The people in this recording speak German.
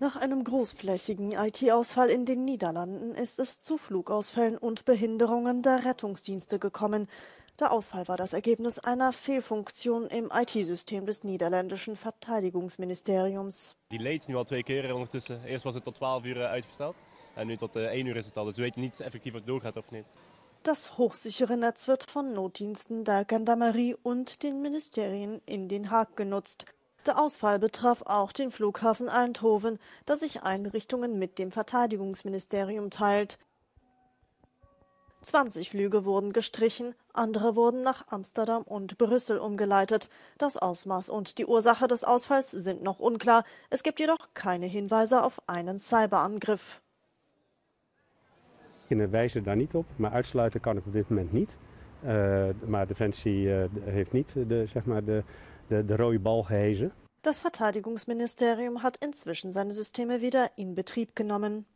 Nach einem großflächigen IT-Ausfall in den Niederlanden ist es zu Flugausfällen und Behinderungen der Rettungsdienste gekommen. Der Ausfall war das Ergebnis einer Fehlfunktion im IT-System des niederländischen Verteidigungsministeriums. Die leed nu al twee keer ondertussen. Eerst was het tot 12 uur uitgesteld en nu tot 1 uur is het al. Dus we weten niet effectief of het doorgaat of niet. Das hochsichere Netz wird von Notdiensten der Gendarmerie und den Ministerien in Den Haag genutzt. Der Ausfall betraf auch den Flughafen Eindhoven, der sich Einrichtungen mit dem Verteidigungsministerium teilt. 20 Flüge wurden gestrichen, andere wurden nach Amsterdam und Brüssel umgeleitet. Das Ausmaß und die Ursache des Ausfalls sind noch unklar. Es gibt jedoch keine Hinweise auf einen Cyberangriff. We wijzen daar niet op, maar uitsluiten kan ik op dit moment niet. Uh, maar Defensie uh, heeft niet de, zeg maar de, de, de rode bal gehezen. Das Verteidigungsministerium hat inzwischen seine Systeme wieder in Betrieb genommen.